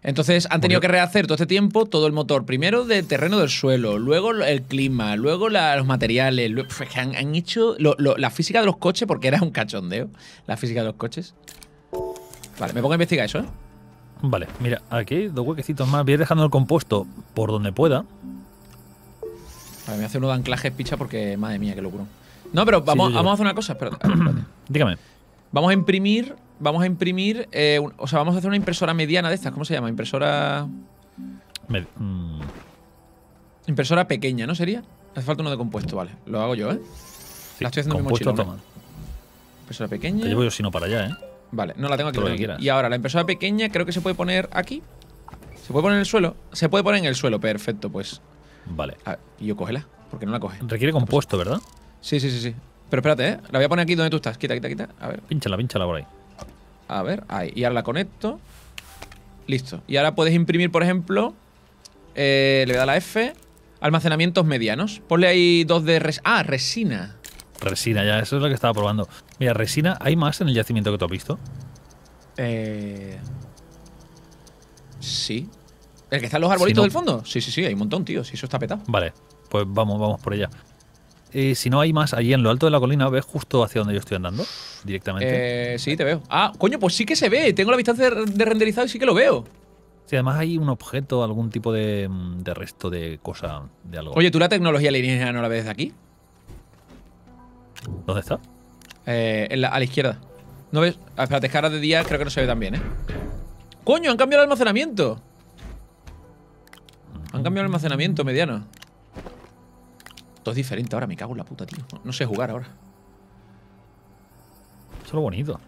A: Entonces han tenido que rehacer todo este tiempo todo el motor. Primero de terreno del suelo, luego el clima, luego la- los materiales. luego- han, han hecho lo- lo- la física de los coches, porque era un cachondeo. La física de los coches. Vale, me pongo a investigar eso, ¿eh?
B: Vale, mira, aquí dos huequecitos más. Voy a ir dejando el compuesto por donde pueda.
A: Vale, me hace uno de anclajes picha porque, madre mía, qué locura. No, pero vamos, a hacer una cosa. Espérate, a ver, espérate.
B: Dígame.
A: Vamos a imprimir. Vamos a imprimir. eh, un- o sea, vamos a hacer una impresora mediana de estas. ¿Cómo se llama? Impresora.
B: Me- mm,
A: Impresora pequeña, ¿no sería? Hace falta uno de compuesto, vale. Lo hago yo, ¿eh?
B: sí,
A: La estoy haciendo en mi mochila,
B: toma.
A: Impresora
B: Te
A: pequeña.
B: llevo yo si no para allá, ¿eh?
A: Vale, no la tengo aquí.
B: Todo lo que.
A: Y ahora, la impresora pequeña creo que se puede poner aquí. ¿Se puede poner en el suelo? Se puede poner en el suelo, perfecto, pues.
B: Vale.
A: A ver, y yo cógela, porque no la coge.
B: Requiere compuesto, ¿verdad?
A: Sí, sí, sí, sí. Pero espérate, ¿eh? La voy a poner aquí donde tú estás. Quita, quita, quita. A ver,
B: Pínchala, pínchala por ahí.
A: a ver, ahí. Y ahora la conecto. Listo. Y ahora puedes imprimir, por ejemplo. eh, le voy a dar la F. Almacenamientos medianos. Ponle ahí dos de res ah, resina.
B: Resina, ya, eso es lo que estaba probando. Mira, resina, ¿hay más en el yacimiento que tú has visto?
A: Eh... Sí. ¿El que está en los arbolitos
B: no-
A: del fondo? Sí, sí, sí, hay un montón, tío. Sí, eso está petado.
B: Vale, pues vamos, vamos por ella. Eh, si no hay más, allí en lo alto de la colina, ¿ves justo hacia donde yo estoy andando? Directamente.
A: Eh, sí, te veo. Ah, coño, pues sí que se ve. Tengo la vista de, de renderizado y sí que lo veo.
B: Sí, además hay un objeto, algún tipo de, de resto de cosa, de algo.
A: Oye, ¿tú la tecnología alienígena no la ves desde aquí?
B: ¿Dónde está?
A: Eh, en la- a la izquierda. ¿No ves? Ah, espérate, ahora de día creo que no se ve tan bien, ¿eh? ¡Coño! Han cambiado el almacenamiento. Cambiado el almacenamiento mediano. Todo es diferente ahora, me cago en la puta, tío. No, sé jugar ahora.
B: Eso es lo bonito.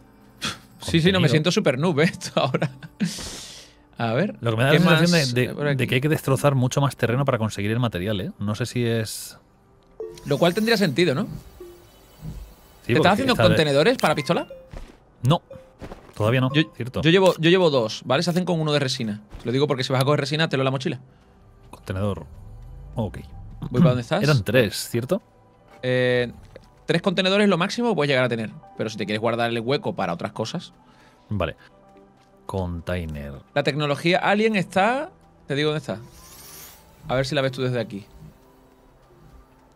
A: Sí, sí, no, me siento super noob, ¿eh? <laughs> Esto ahora. A ver.
B: Lo que me da
A: ¿qué
B: la sensación de, que hay que destrozar mucho más terreno para conseguir el material, ¿eh? No sé si es.
A: Lo cual tendría sentido, ¿no?
B: Sí,
A: ¿Te estás haciendo
B: está de-
A: contenedores para pistola?
B: No, todavía no.
A: Yo,
B: cierto.
A: yo llevo, yo llevo dos, ¿vale? Se hacen con uno de resina. Lo digo porque si vas a coger resina, te lo la mochila.
B: Contenedor. Ok.
A: Voy para donde estás.
B: Eran tres, ¿cierto?
A: Eh, tres contenedores lo máximo puedes llegar a tener. Pero si te quieres guardar el hueco para otras cosas.
B: Vale. Container.
A: La tecnología Alien está. Te digo dónde está. A ver si la ves tú desde aquí.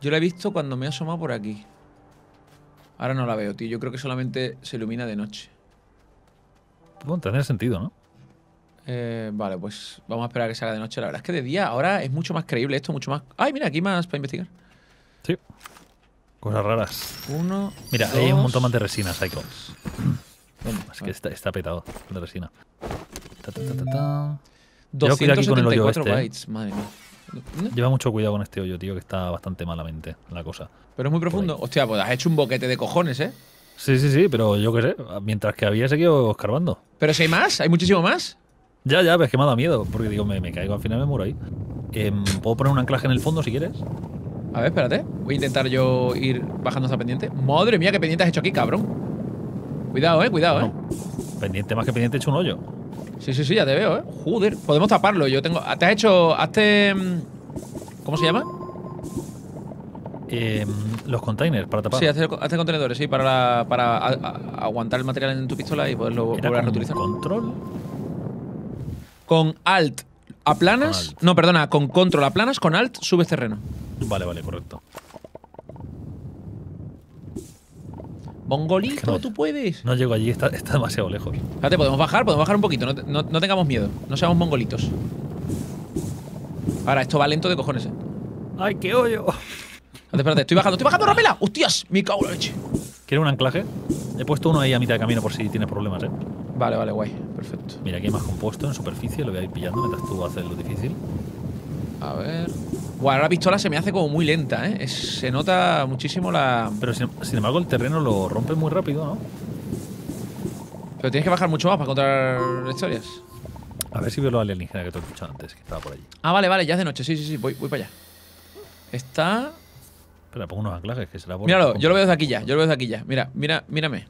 A: Yo la he visto cuando me he asomado por aquí. Ahora no la veo, tío. Yo creo que solamente se ilumina de noche.
B: Bueno, tendría sentido, ¿no?
A: Eh, vale, pues vamos a esperar a que se haga de noche. La verdad es que de día ahora es mucho más creíble esto, mucho más. Ay, mira, aquí más para investigar.
B: Sí. Cosas raras.
A: Uno.
B: Mira, hay un montón más de resina, Psycho.
A: ¿Dónde?
B: Es que está, está petado de resina. Ta, ta, ta, ta, ta. Lleva cuidado aquí con el hoyo
A: 274
B: este, ¿eh?
A: bytes, madre mía.
B: Lleva mucho cuidado con este hoyo, tío, que está bastante malamente la cosa.
A: Pero es muy profundo. Hostia, pues has hecho un boquete de cojones, ¿eh?
B: Sí, sí, sí, pero yo qué sé. Mientras que había seguido escarbando.
A: Pero si hay más, hay muchísimo más.
B: Ya, ya, ves que me ha dado miedo. Porque digo, me, me caigo, al final me muero ahí. Em, ¿Puedo poner un anclaje en el fondo si quieres?
A: A ver, espérate. Voy a intentar yo ir bajando esta pendiente. Madre mía, qué pendiente has hecho aquí, cabrón. Cuidado, eh, cuidado, eh.
B: Pendiente más que pendiente, he hecho un hoyo.
A: Sí, sí, sí, ya te veo, eh. Joder, podemos taparlo. Yo tengo. ¿Te has hecho. Hazte. mm, ¿Cómo se llama?
B: Em, los containers para tapar.
A: Sí, hazte, hazte contenedores, sí, para, la- para a- a- aguantar el material en tu pistola y poderlo volver a reutilizar.
B: control.
A: Con Alt aplanas.
B: Alt.
A: No, perdona, con Control aplanas, con Alt subes terreno.
B: Vale, vale, correcto.
A: Mongolito,
B: Es que no-
A: tú puedes.
B: No llego allí, está, está demasiado lejos.
A: Espérate, podemos bajar, podemos bajar un poquito. No, no- no tengamos miedo. No seamos mongolitos. Ahora, esto va lento de cojones, eh.
B: ¡Ay, qué hoyo!
A: Espérate, espérate, estoy bajando, estoy bajando, rápela. ¡Hostias! Me cago en la leche.
B: ¿Quieres un anclaje? He puesto uno ahí a mitad de camino por si tienes problemas, ¿eh?
A: Vale, vale, guay. Perfecto.
B: Mira, aquí hay más compuesto en superficie, lo voy a ir pillando mientras tú haces lo difícil.
A: A ver. Guau, ahora la pistola se me hace como muy lenta, ¿eh? Es- se nota muchísimo la.
B: Pero sin, sin embargo, el terreno lo rompe muy rápido, ¿no?
A: Pero tienes que bajar mucho más para encontrar historias.
B: A ver si veo lo alienígena que te he escuchado antes, que estaba por allí.
A: Ah, vale, vale, ya es de noche. Sí, sí, sí, voy, voy para allá. Está.
B: Espera, pongo unos anclajes que será por.
A: Míralo, yo lo veo desde aquí ya. Yo lo veo desde aquí ya. Mira, mira, mírame.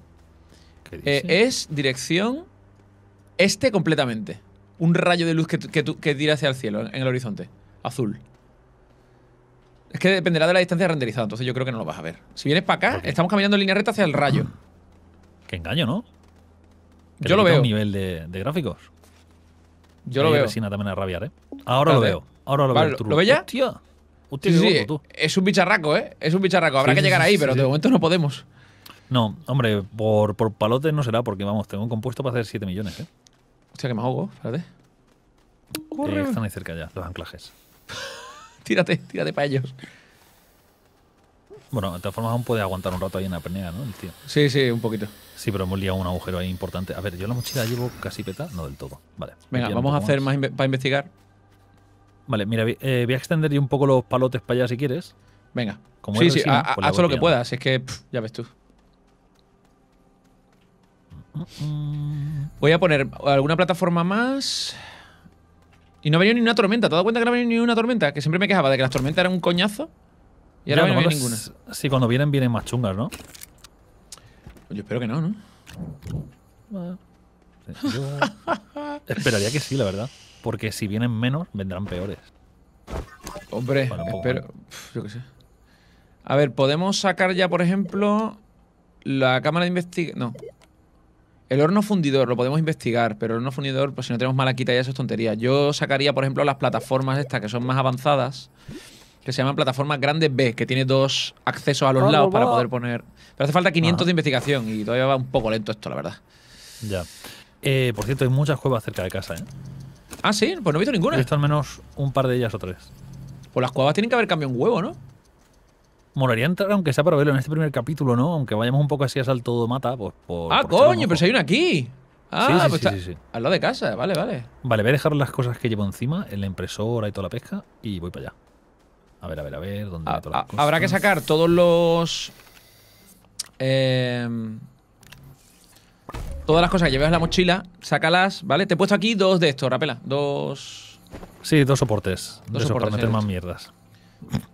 B: ¿Qué
A: Eh, es dirección este completamente. Un rayo de luz que, que, que tira hacia el cielo, en el horizonte. Azul. Es que dependerá de la distancia renderizada, entonces yo creo que no lo vas a ver. Si vienes para acá, estamos caminando en línea recta hacia el rayo. <clears throat>
B: Qué engaño, ¿no? Que
A: Yo lo veo.
B: un nivel de, de gráficos.
A: Yo lo veo.
B: resina también a rabiar, ¿eh? Ahora lo veo. Ahora lo
A: Vale,
B: veo.
A: ¿lo- ves ya?
B: Hostia. Hostia,
A: Sí, sí,
B: qué
A: sí,
B: gordo, tú.
A: Es un bicharraco, ¿eh? Es un bicharraco. Habrá
B: Sí,
A: que llegar ahí,
B: sí,
A: pero
B: sí.
A: de momento no podemos.
B: No, hombre, por, por palotes no será, porque vamos, tengo un compuesto para hacer 7 millones, ¿eh?
A: Hostia, que me ahogo. Espérate.
B: Eh, están ahí cerca ya, los anclajes. <laughs>
A: Tírate, tírate para ellos.
B: Bueno, de todas formas aún puede aguantar un rato ahí en la apnea, ¿no? El tío.
A: Sí, sí, un poquito.
B: Sí, pero hemos liado un agujero ahí importante. A ver, yo la mochila llevo casi peta, no del todo. Vale.
A: Venga, vamos a hacer más para investigar.
B: Vale, mira, eh, voy a extender yo un poco los palotes para allá si quieres.
A: Venga.
B: Como
A: sí, sí,
B: resina, pues
A: haz lo que puedas. Es que, pff, ya ves tú. Voy a poner alguna plataforma más. Y no ha venido ni una tormenta. ¿Te has dado cuenta que no ha venido ni una tormenta? Que siempre me quejaba de que las tormentas eran un coñazo. Y ahora
B: ya,
A: no venido ninguna.
B: Sí, cuando vienen, vienen más chungas, ¿no?
A: Pues yo espero que no, ¿no?
B: Yo <laughs> esperaría que sí, la verdad. Porque si vienen menos, vendrán peores.
A: Hombre,
B: Bueno,
A: espero.
B: mal.
A: yo qué sé. A ver, podemos sacar ya, por ejemplo, la cámara de investigación. No. El horno fundidor lo podemos investigar, pero el horno fundidor, pues si no tenemos malaquita ya eso es tontería. Yo sacaría, por ejemplo, las plataformas estas que son más avanzadas, que se llaman plataformas grandes B, que tiene dos accesos a los
B: Ah,
A: lados para poder poner. Pero hace falta 500
B: Ajá.
A: de investigación y todavía va un poco lento esto, la verdad.
B: Ya. Eh, por cierto, hay muchas cuevas cerca de casa, ¿eh?
A: Ah, sí, pues no he visto
B: He
A: ninguna.
B: visto al menos un par de ellas o tres.
A: Pues las cuevas tienen que haber cambiado un huevo, ¿no?
B: Molaría entrar, aunque sea para verlo en este primer capítulo, ¿no? Aunque vayamos un poco así a salto de mata, pues por.
A: ah,
B: por
A: coño, pero si hay una aquí. Ah,
B: Sí, sí,
A: pues
B: sí,
A: está
B: sí, sí.
A: al lado de casa, vale, vale.
B: Vale, voy a dejar las cosas que llevo encima, en la impresora y toda la pesca, y voy para allá. A ver, a ver, a ver, ¿dónde meto las
A: ha- habrá que
B: cosas?
A: sacar todos los. em, todas las cosas que lleves en la mochila, sácalas, ¿vale? Te he puesto aquí dos de estos, Rapela. Dos.
B: Sí, dos soportes.
A: Dos
B: de
A: soportes,
B: para meter más mierdas.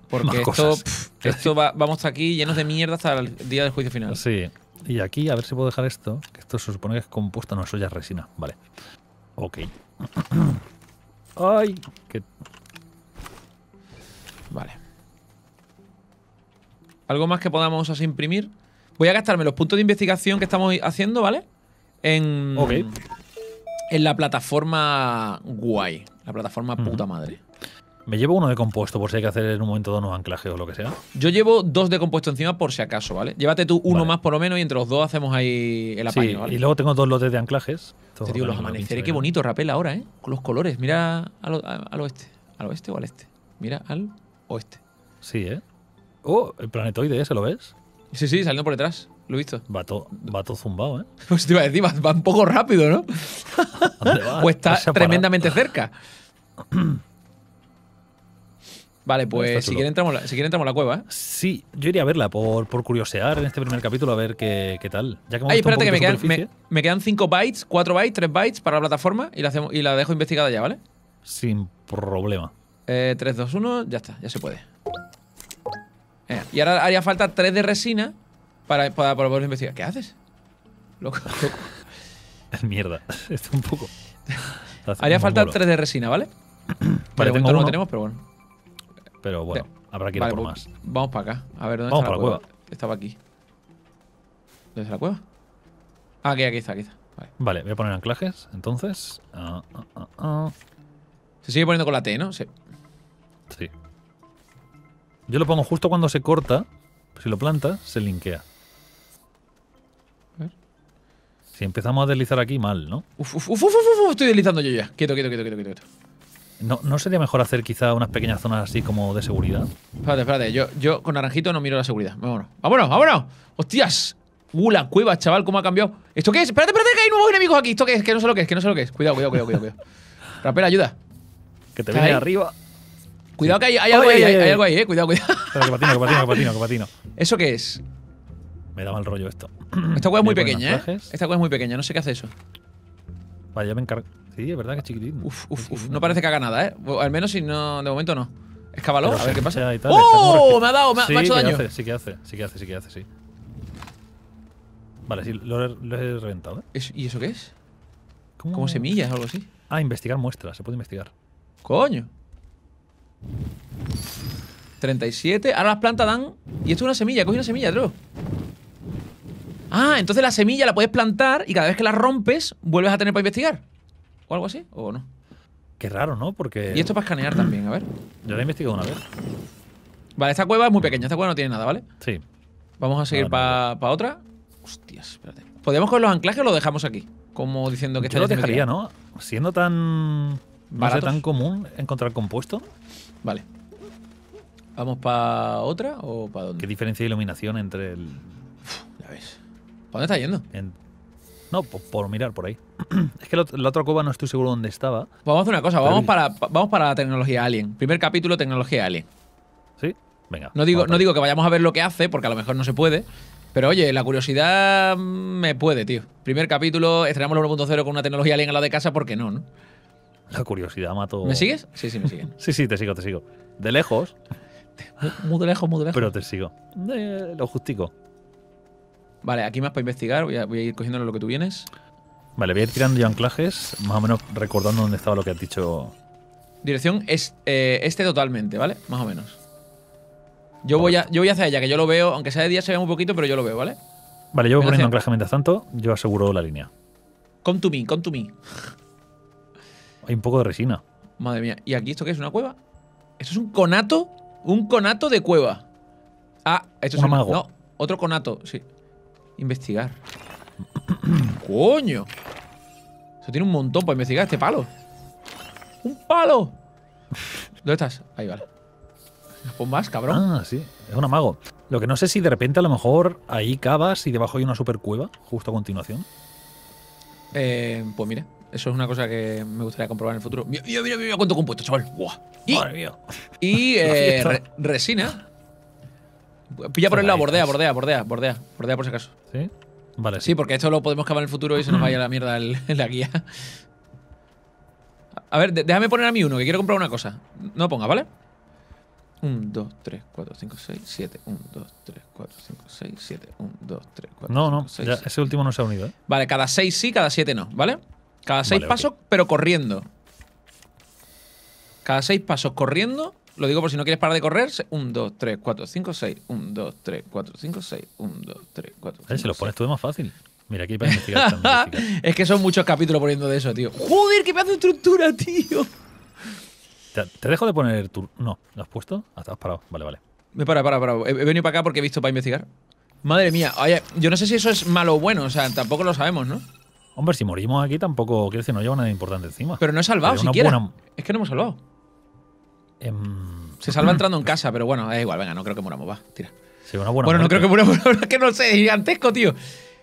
A: Porque esto,
B: cosas.
A: pf, esto va- vamos aquí llenos de mierda hasta el día del juicio final.
B: Sí. Y aquí, a ver si puedo dejar esto, que esto se supone que es compuesto, no, eso ya es resina. Vale. Ok. <clears throat> Ay, que
A: Vale. ¿Algo más que podamos así imprimir? Voy a gastarme los puntos de investigación que estamos haciendo, ¿vale? En.
B: Ok.
A: En la plataforma guay. La plataforma puta madre.
B: Me llevo uno de compuesto por si hay que hacer en un momento dado unos anclajes o lo que sea.
A: Yo llevo dos de compuesto encima por si acaso, ¿vale? Llévate tú uno
B: Vale.
A: más por lo menos y entre los dos hacemos ahí el apaño,
B: Sí,
A: ¿vale?
B: y luego tengo dos lotes de anclajes.
A: Te digo, los amaneceres, qué bonito Rapel ahora, ¿eh? Con los colores. Mira al, oeste. ¿Al oeste o al este? Mira al oeste.
B: Sí, ¿eh? Oh, el planetoide ese, ¿lo ves?
A: Sí, sí, saliendo por detrás. Lo he visto.
B: Va todo va todo zumbado, ¿eh? <laughs>
A: Pues te iba a decir, va, va un poco rápido, ¿no? <laughs> O está tremendamente cerca. <clears throat> Vale, pues si quieren, entramos la, si quieren entramos a la cueva, ¿eh?
B: Sí, yo iría a verla por, por curiosear en este primer capítulo a ver qué, qué tal. Ya que
A: Ay, espérate, que me quedan, me, me quedan 5 bytes, 4 bytes, 3 bytes para la plataforma y la, hacemos, y la dejo investigada ya, ¿vale?
B: Sin problema.
A: Eh, 3, 2, 1, ya está, ya se puede. Venga, y ahora haría falta 3 de resina para, para, para poder investigar. ¿Qué haces? Loco, loco.
B: Es <laughs> mierda. <laughs> Está un poco. <laughs>
A: Haría falta
B: mongolo.
A: 3 de resina, ¿vale? <clears throat>
B: Vale,
A: de
B: tengo
A: momento no lo tenemos, pero bueno.
B: Pero bueno, habrá que ir
A: Vale,
B: por
A: pues
B: más.
A: Vamos para acá. A ver, ¿dónde
B: Vamos
A: está
B: para la cueva.
A: Estaba aquí. ¿Dónde está la cueva? Ah, aquí, aquí está, aquí está. Vale.
B: Vale, voy a poner anclajes, entonces. Ah, ah, ah.
A: Se sigue poniendo con la T, ¿no? Sí.
B: Sí. Yo lo pongo justo cuando se corta. Si lo plantas, se linkea.
A: A ver.
B: Si empezamos a deslizar aquí, mal, ¿no?
A: Uf, uf, uf, uf, uf, uf, estoy deslizando yo ya. Quieto, quieto, quieto, quieto, quieto.
B: ¿No, ¿No sería mejor hacer quizá unas pequeñas zonas así como de seguridad?
A: Espérate, espérate. Yo, yo con naranjito no miro la seguridad. Vámonos. ¡Vámonos, vámonos! ¡Hostias! Uh, la cueva, chaval, cómo ha cambiado. ¿Esto qué es? Espérate, espérate, que hay nuevos enemigos aquí. ¿Esto qué es? Que no sé lo que es, que no sé lo que es. Cuidado, cuidado, cuidado, cuidado. cuidado. Rapel, ayuda.
B: Que te
A: ¿Está
B: viene
A: ahí?
B: arriba.
A: Cuidado que hay, hay algo ahí,
B: ay,
A: hay,
B: ay,
A: hay
B: ay.
A: algo ahí, eh. Cuidado, cuidado.
B: Espera, que patino, que patino, que patino, que patino. <laughs>
A: ¿Eso qué es?
B: Me da mal rollo esto.
A: Esta cueva es muy pequeña, ¿eh? Esta cueva es muy pequeña, no sé qué hace eso.
B: Vale, ya me encargo. Sí, es verdad que es chiquitín.
A: Uf, uf, uf. No parece que haga nada, ¿eh? Al menos si no, de momento no. Escábalo, a ver qué pasa.
B: tal,
A: ¡Oh! Me ha dado, me ha,
B: sí,
A: me ha hecho daño.
B: hace, sí que hace, sí que hace, sí que hace, sí. Vale, sí, lo, he- lo he reventado, ¿eh?
A: ¿Es- ¿Y eso qué es?
B: ¿Cómo?
A: Como semillas o algo así.
B: Ah, investigar muestras, se puede investigar.
A: Coño. 37. Ahora las plantas dan. Y esto es una semilla. Coge una semilla, Dro. Ah, entonces la semilla la puedes plantar y cada vez que la rompes, vuelves a tener para investigar. ¿O algo así? ¿O no?
B: Qué raro, ¿no? Porque
A: Y esto para escanear también, a ver.
B: yo lo he investigado una vez.
A: Vale, esta cueva es muy pequeña. Esta cueva no tiene nada, ¿vale?
B: Sí.
A: Vamos a seguir
B: No, no,
A: para otra. Hostias, espérate. ¿Podríamos con los anclajes o lo dejamos aquí? Como diciendo que
B: Yo lo
A: haciendo
B: dejaría. ¿no? Siendo tan. No sé,
A: Baratos.
B: tan común encontrar compuesto.
A: Vale. ¿Vamos para otra o para dónde?
B: ¿Qué diferencia de iluminación entre el.
A: Ya ves. ¿Para dónde está yendo?
B: en- No, por, por mirar por ahí. <clears throat> es que la, la otra cueva no estoy seguro dónde estaba.
A: Vamos a hacer una cosa, vamos
B: el-
A: para, pa- vamos para la tecnología Alien. Primer capítulo, tecnología Alien.
B: ¿Sí? Venga.
A: No digo, no digo que vayamos a ver lo que hace, porque a lo mejor no se puede. Pero oye, la curiosidad me puede, tío. Primer capítulo, estrenamos la 1.0 con una tecnología Alien al lado de casa, ¿por qué no?
B: La curiosidad mató.
A: ¿Me sigues? Sí, sí, me siguen. <laughs>
B: Sí, sí, te sigo, te sigo. De lejos, <laughs>
A: Muy, de lejos, muy de lejos.
B: pero te sigo. De lo justico.
A: Vale, aquí más para investigar. Voy a, voy a ir cogiendo lo que tú vienes.
B: Vale, voy a ir tirando yo anclajes, más o menos recordando dónde estaba lo que has dicho.
A: Dirección es, eh, este totalmente, ¿vale? Más o menos. Yo voy, a, yo voy hacia allá, que yo lo veo, aunque sea de día se ve un poquito, pero yo lo veo, ¿vale?
B: Vale, yo voy poniendo anclaje mientras tanto. Yo aseguro la línea.
A: Come to me, come to me.
B: Hay un poco de resina.
A: Madre mía. ¿Y aquí esto qué es? ¿Una cueva? Esto es un conato. Un conato de cueva. Ah, esto es
B: Un
A: un.
B: amago.
A: No, otro conato, sí. Investigar. <clears throat> ¡Coño! Eso tiene un montón para investigar este palo. ¡Un palo! ¿Dónde estás? Ahí, vale. Pon más, cabrón.
B: Ah, sí. Es un amago. Lo que no sé si de repente a lo mejor ahí cavas y debajo hay una super cueva justo a continuación.
A: Eh, pues mira, eso es una cosa que me gustaría comprobar en el futuro. Mira, mira, mira, mira cuánto compuesto, chaval. Buah. Y,
B: Madre mía.
A: y <laughs> eh, re- resina. Pilla por el lado, bordea, bordea, bordea, bordea. Bordea por si acaso.
B: ¿Sí? Vale,
A: Sí, porque esto lo podemos cavar en el futuro y se nos <clears throat> vaya la mierda el- <laughs> la guía. A ver, déjame poner a mí uno, que quiero comprar una cosa. No ponga, ¿vale? 1, 2, 3, 4, 5, 6, 7. 1, 2, 3, 4, 5, 6, 7. 1, 2, 3, 4,
B: No, no,
A: 6,
B: ya, ese último no se ha unido, ¿eh?
A: Vale, cada 6 sí, cada 7 no, ¿vale? Cada 6
B: Vale,
A: pasos, pero corriendo. Cada 6 pasos corriendo. Lo digo por si no quieres parar de correr. 1, 2, 3, 4, 5, 6. 1, 2, 3, 4, 5, 6. 1, 2, 3, 4, 5,
B: Eh, si lo
A: 6.
B: pones tú es más fácil. Mira, aquí para investigar. <laughs> investigar.
A: es que son muchos capítulos poniendo de eso, tío. ¡Joder, qué pedazo de estructura, tío!
B: ¿Te, te dejo de poner tu. No, ¿lo has puesto? Ah, te has parado. Vale, vale.
A: Me para, para, para. He, he venido para acá porque he visto para investigar. Madre mía. Oye, yo no sé si eso es malo o bueno. O sea, tampoco lo sabemos, ¿no?
B: Hombre, si morimos aquí tampoco, quiero decir, no lleva nada importante encima.
A: Pero no he salvado
B: Pero
A: siquiera.
B: buena-
A: Es que no hemos salvado.
B: Em,
A: Se salva entrando en casa, pero bueno, es igual. Venga, no creo que muramos. Va, tira.
B: sí, una buena
A: Bueno, no creo que muramos. <laughs> es que no sé. Es gigantesco, tío.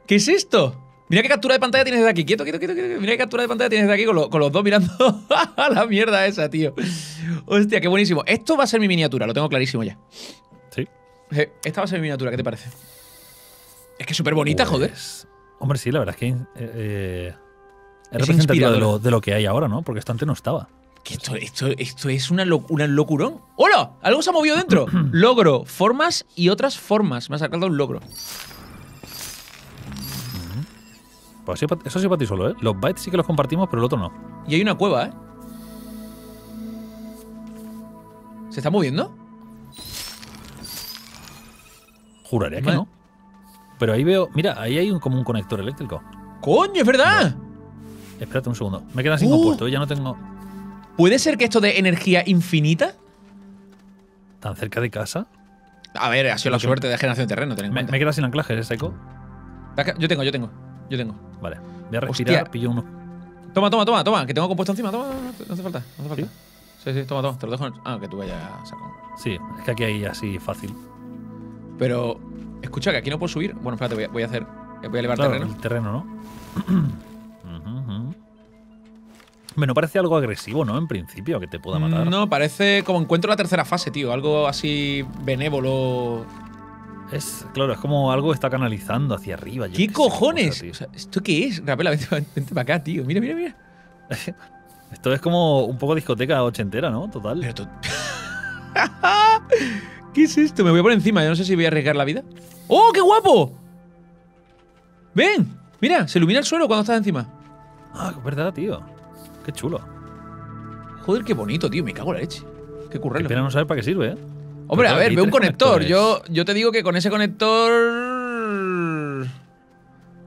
A: ¿Qué es esto? Mira qué captura de pantalla tienes de aquí. Quieto, quieto, quieto. quieto. Mira qué captura de pantalla tienes de aquí con, lo- con los dos mirando <laughs> a la mierda esa, tío. Hostia, qué buenísimo. Esto va a ser mi miniatura, lo tengo clarísimo ya.
B: Sí.
A: Esta va a ser mi miniatura, ¿qué te parece? Es que es súper bonita, joder.
B: Pues, Hombre, sí, la verdad es que eh, eh, es,
A: Es
B: representativa de lo, de lo que hay ahora, ¿no? Porque esto antes no estaba.
A: Que esto, esto, esto es una, una locurón. ¡Hola! Algo se ha movido dentro. <clears throat> logro, formas y otras formas. Me ha sacado un logro.
B: Pues eso sí para ti solo, ¿eh? Los bytes sí que los compartimos, pero el otro no.
A: Y hay una cueva, ¿eh? ¿Se está moviendo?
B: Juraría que no. Pero ahí veo. Mira, ahí hay un, como un conector eléctrico.
A: ¡Coño, es verdad!
B: Espérate un segundo. Me quedan sin
A: Uh.
B: compuesto, ya no tengo.
A: ¿Puede ser que esto de energía infinita?
B: ¿Tan cerca de casa?
A: A ver, ha sido la suerte de generación de terreno, ten en
B: Me,
A: cuenta.
B: me queda sin anclaje, ¿eh, Seco?
A: Yo tengo, yo tengo. Yo tengo.
B: Vale. Voy a respirar,
A: Hostia.
B: pillo uno.
A: Toma, toma, toma, toma, que tengo compuesto encima. Toma, no hace falta, no hace falta. Sí, sí, toma, toma. Te lo dejo. en- Ah, que tú vayas a sacar.
B: Sí, es que aquí hay así fácil.
A: Pero, escucha, que aquí no puedo subir. Bueno, espérate, voy a, voy a hacer. Voy a elevar
B: Claro,
A: terreno.
B: el terreno, ¿no? <clears throat> Ujú, ujú. Hombre, no parece algo agresivo, ¿no? En principio, que te pueda matar.
A: No, parece como encuentro la tercera fase, tío. Algo así benévolo.
B: Es, claro, es como algo está canalizando hacia arriba.
A: ¿Qué cojones?
B: cosa, tío.
A: O sea, ¿Esto qué es? Rapela, vente, vente para acá, tío. Mira, mira, mira. <laughs>
B: Esto es como un poco discoteca ochentera, ¿no? Total.
A: Pero <laughs> ¿Qué es esto? Me voy a poner encima. Yo no sé si voy a arriesgar la vida. ¡Oh, qué guapo! Ven, mira, se ilumina el suelo cuando estás encima.
B: Ah, es verdad, tío. Qué chulo.
A: Joder, qué bonito, tío. Me cago en la leche. Qué
B: Qué
A: currelo.
B: pena no saber para qué sirve, ¿eh?
A: Hombre, a ver, veo un conector. Yo, yo te digo que con ese conector.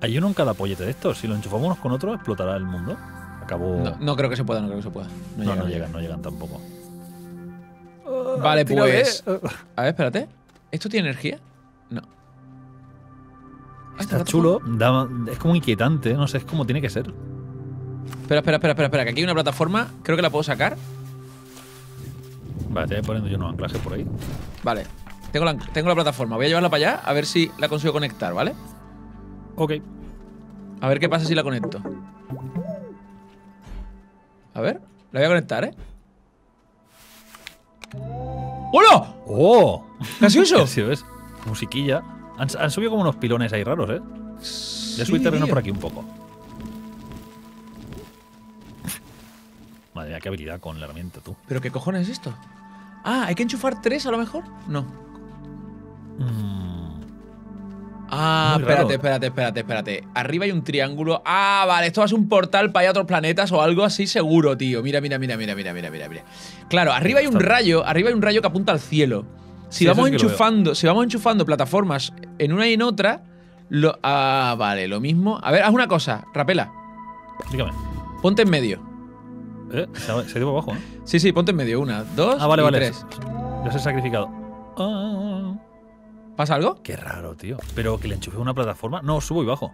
B: Hay uno en cada pollete de estos. Si lo enchufamos unos con otros, explotará el mundo. Acabó.
A: No, no creo que se pueda, no creo que se pueda.
B: No, no llegan, no llegan tampoco.
A: Vale,
B: Tírame.
A: pues. A ver, espérate. ¿Esto tiene energía? No. Ah,
B: Está
A: esta
B: chulo, da- es como inquietante, no sé, es como tiene que ser.
A: Espera, espera, espera, espera, espera, que aquí hay una plataforma. Creo que la puedo sacar.
B: Vale, te voy poniendo yo unos anclajes por ahí.
A: Vale. Tengo la, tengo la plataforma. Voy a llevarla para allá a ver si la consigo conectar, ¿vale?
B: Ok.
A: A ver qué pasa si la conecto. A ver, la voy a conectar, ¿eh? ¡Hola!
B: ¡Oh!
A: ¿Qué ha sido eso? <laughs>
B: Sí, ¿ves? Musiquilla. Han, han subido como unos pilones ahí raros, ¿eh? Voy a subir terreno por aquí un poco. Qué habilidad con la herramienta, tú.
A: ¿Pero qué cojones es esto? Ah, ¿hay que enchufar tres a lo mejor? No.
B: Mm,
A: Ah,
B: Muy
A: espérate,
B: raro.
A: espérate, espérate, espérate. Arriba hay un triángulo. Ah, vale, esto va a ser un portal para ir a otros planetas o algo así seguro, tío. Mira, mira, mira, mira, mira, mira, mira, mira. Claro, arriba hay un rayo, arriba hay un rayo que apunta al cielo. Si
B: Sí,
A: vamos
B: que
A: enchufando, si vamos enchufando plataformas en una y en otra, lo, ah, vale, lo mismo. A ver, haz una cosa, Rapela,
B: Dígame.
A: ponte en medio.
B: Eh, se por abajo, ¿eh?
A: Sí, sí, ponte en medio. Una, dos
B: Ah, vale,
A: y
B: vale.
A: tres.
B: Ha sacrificado. Ah,
A: ¿Pasa algo?
B: qué raro, tío. Pero que le enchufe una plataforma. No, subo y bajo.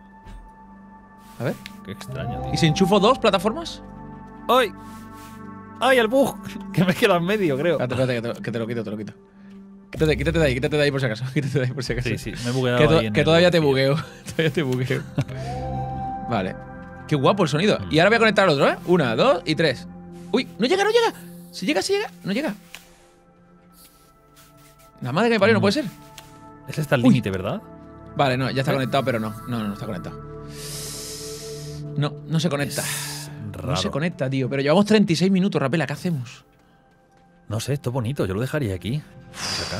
A: A ver.
B: Qué extraño, tío.
A: ¿Y si enchufo dos plataformas?
B: ¡Ay! ¡Ay, el bug! <laughs> que me queda en medio, creo.
A: Espérate, espérate, que te, que te lo quito, te lo quito. Quítate, quítate de ahí, quítate de ahí por si acaso. <laughs> Quítate de ahí por si acaso.
B: Sí, sí, me he bugueado
A: Que, to-
B: ahí en
A: que
B: el
A: todavía te
B: vacío.
A: bugueo. <laughs> todavía te bugueo. vale. Qué guapo el sonido. Y ahora voy a conectar al otro, ¿eh? Una, dos y tres. Uy, no llega, no llega. Si llega, si llega, no llega. La madre que me parió, no puede ser.
B: Ese está al límite, ¿verdad?
A: Vale, no, ya está
B: ¿Eh?
A: conectado, pero no. No, no, no está conectado. No, no se conecta.
B: Raro.
A: No se conecta, tío. Pero llevamos 36 minutos, Rapela, ¿qué hacemos?
B: No sé, esto es bonito. Yo lo dejaría aquí.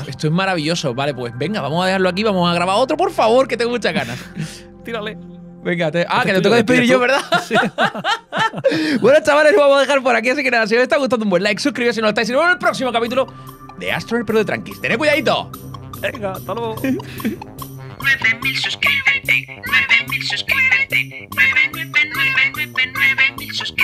A: Esto es maravilloso. Vale, pues venga, vamos a dejarlo aquí, vamos a grabar otro, por favor, que tengo muchas ganas. <laughs>
B: Tírale.
A: Venga, te... ah, que te tengo
B: que
A: despedir yo, ¿verdad? Sí. <laughs> bueno, chavales, lo vamos a dejar por aquí. Así que nada, si os está gustando un buen like, suscribiros si no lo estáis. Y nos vemos en el próximo capítulo de Astro pero de Tranquis. Tened cuidadito.
B: Venga, hasta luego. <laughs>
C: 9000 suscríbete, 9000 suscríbete, 99999 suscríbete.